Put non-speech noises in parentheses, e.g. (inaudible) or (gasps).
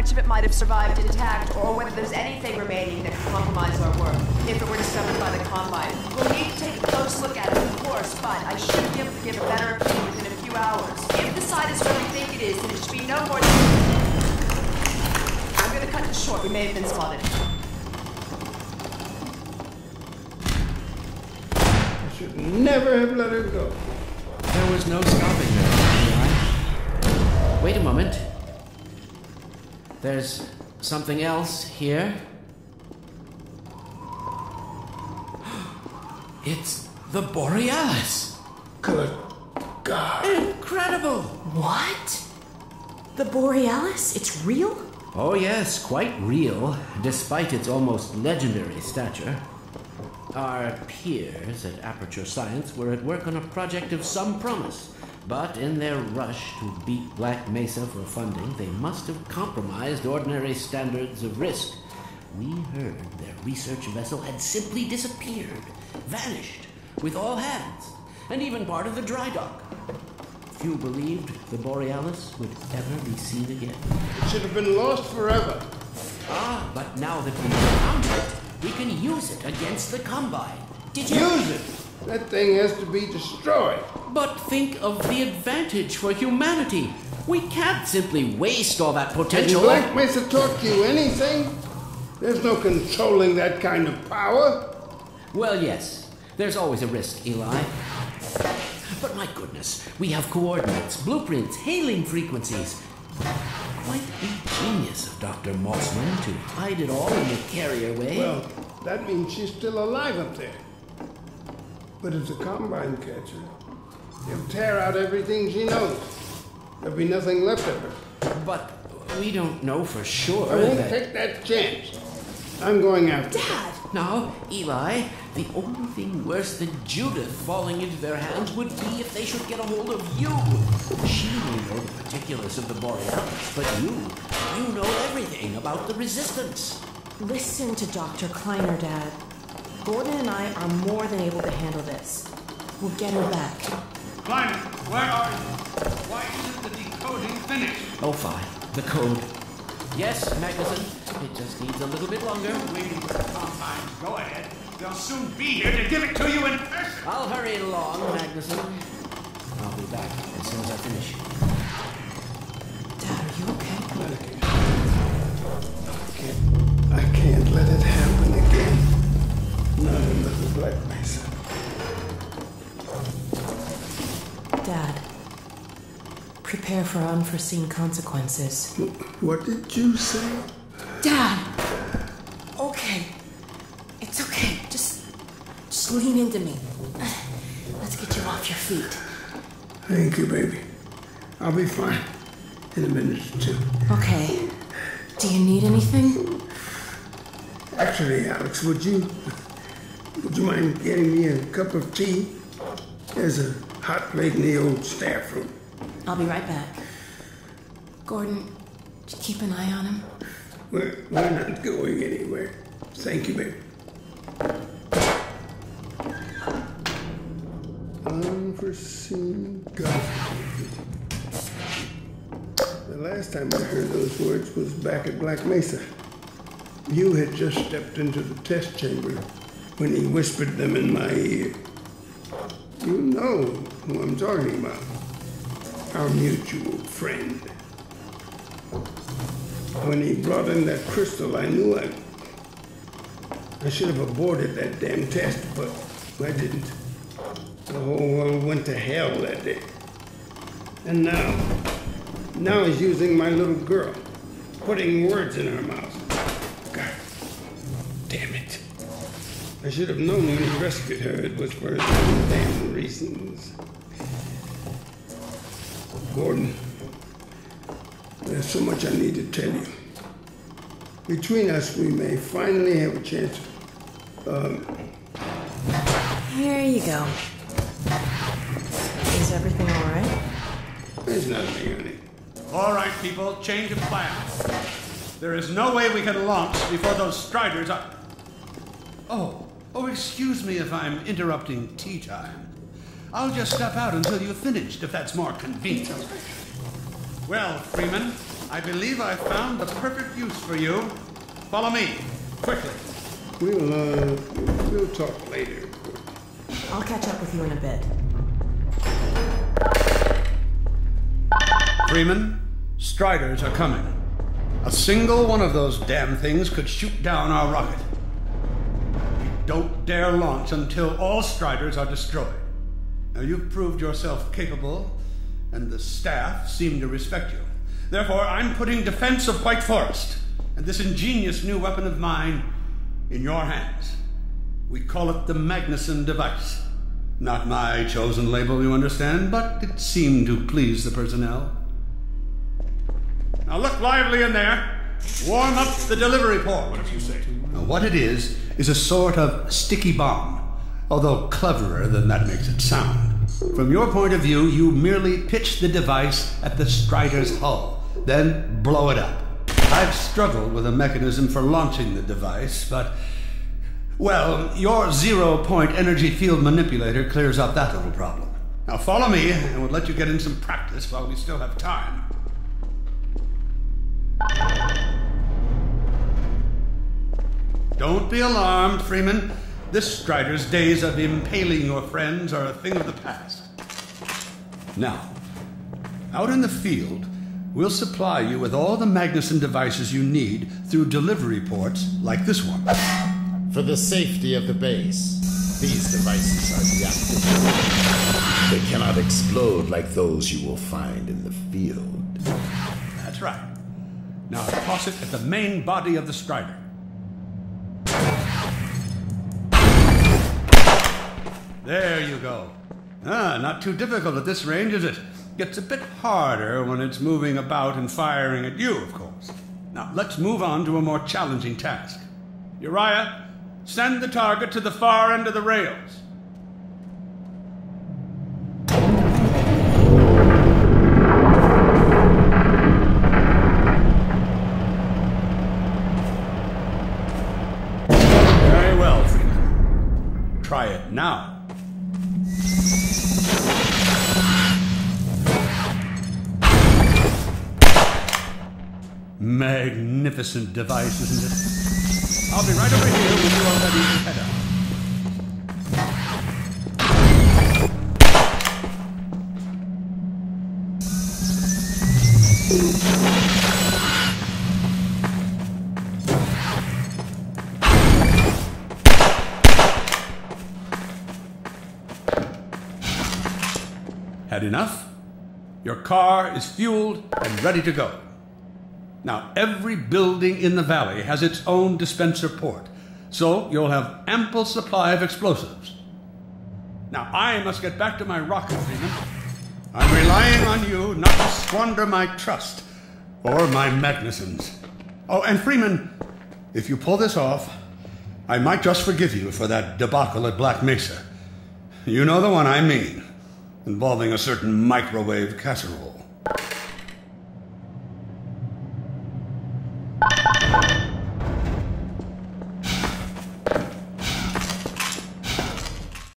much of it might have survived intact, or whether there's anything remaining that could compromise our work, if it were discovered by the Combine. We'll need to take a close look at it, of course, but I should be able to give a better opinion within a few hours. If the site is what we think it is, then it should be no more than... I'm gonna cut this short. We may have been spotted. I should never have let her go. There was no stopping her, Eli. Wait a moment. There's something else here. (gasps) It's the Borealis. Good God. Incredible! What? The Borealis? It's real? Oh, yes, quite real, despite its almost legendary stature. Our peers at Aperture Science were at work on a project of some promise, but in their rush to beat Black Mesa for funding, they must have compromised ordinary standards of risk. We heard their research vessel had simply disappeared, vanished, with all hands, and even part of the dry dock. Few believed the Borealis would ever be seen again. It should have been lost forever. Ah, but now that we've found it, we can use it against the Combine. Did you? Use it. That thing has to be destroyed. But think of the advantage for humanity. We can't simply waste all that potential. Black Mesa taught you anything? There's no controlling that kind of power. Well, yes. There's always a risk, Eli. But my goodness, we have coordinates, blueprints, hailing frequencies. Quite ingenious of Dr. Mossman to hide it all in the carrier wave. Well, that means she's still alive up there. But if the Combine catcher, he'll tear out everything she knows. There'll be nothing left of her. but we don't know for sure I won't that. take that chance. I'm going after her. Dad! Now, Eli, the only thing worse than Judith falling into their hands would be if they should get a hold of you. She may know the particulars of the Borealis, but you, you know everything about the Resistance. Listen to Dr. Kleiner, Dad. Gordon and I are more than able to handle this. We'll get her back. Kleiner, where are you? Why isn't the decoding finished? Oh, fine. The code. Yes, Magnusson. It just needs a little bit longer. Waiting for the combine. Go ahead. They'll soon be here to give it to you in person. I'll hurry along, Magnusson. I'll be back as soon as I finish. Dad, are you okay? I can't, I can't let it happen again. Not another Black Dad, prepare for unforeseen consequences. What did you say? Dad! Okay. It's okay. Just, just lean into me. Let's get you off your feet. Thank you, baby. I'll be fine in a minute or two. Okay. Do you need anything? Actually, Alyx, would you you mind getting me a cup of tea? There's a hot plate in the old staff room. I'll be right back. Gordon, keep an eye on him? We're, we're not going anywhere. Thank you, baby. Unforeseen consequences. The last time I heard those words was back at Black Mesa. You had just stepped into the test chamber when he whispered them in my ear. You know who I'm talking about. Our mutual friend. When he brought in that crystal, I knew I. I should have aborted that damn test, but I didn't. The whole world went to hell that day. And now, now he's using my little girl, putting words in her mouth. God damn it. I should have known when he rescued her it was for his own damn reasons. Gordon, there's so much I need to tell you. Between us, we may finally have a chance. Um, Here you go. Is everything all right? There's nothing on it. All right, people, change of plans. There is no way we can launch before those striders are. Oh, oh, excuse me if I'm interrupting tea time. I'll just step out until you've finished, if that's more convenient. Well, Freeman, I believe I've found the perfect use for you. Follow me, quickly. We'll, uh, we'll talk later. I'll catch up with you in a bit. Freeman, Striders are coming. A single one of those damn things could shoot down our rocket. Don't dare launch until all Striders are destroyed. Now, you've proved yourself capable, and the staff seem to respect you. Therefore, I'm putting defense of White Forest and this ingenious new weapon of mine in your hands. We call it the Magnusson device. Not my chosen label, you understand, but it seemed to please the personnel. Now look lively in there. Warm up the delivery port. What do you say? Now, what it is, is a sort of sticky bomb, although cleverer than that makes it sound. From your point of view, you merely pitch the device at the Strider's hull, then blow it up. I've struggled with a mechanism for launching the device, but. Well, your zero point energy field manipulator clears up that little problem. Now follow me, and we'll let you get in some practice while we still have time. Don't be alarmed, Freeman. This Strider's days of impaling your friends are a thing of the past. Now, out in the field, we'll supply you with all the Magnusson devices you need through delivery ports like this one. For the safety of the base, these devices are deactivated. They cannot explode like those you will find in the field. That's right. Now toss it at the main body of the Strider. There you go. Ah, not too difficult at this range, is it? Gets a bit harder when it's moving about and firing at you, of course. Now, let's move on to a more challenging task. Uriah, send the target to the far end of the rails. Very well, Freeman. Try it now. Magnificent device, isn't it? I'll be right over here when you are ready to head out. Had enough? Your car is fueled and ready to go. Now, every building in the valley has its own dispenser port, so you'll have ample supply of explosives. Now, I must get back to my rocket, Freeman. I'm relying on you not to squander my trust or my Magnussons. Oh, and Freeman, if you pull this off, I might just forgive you for that debacle at Black Mesa. You know the one I mean, involving a certain microwave casserole.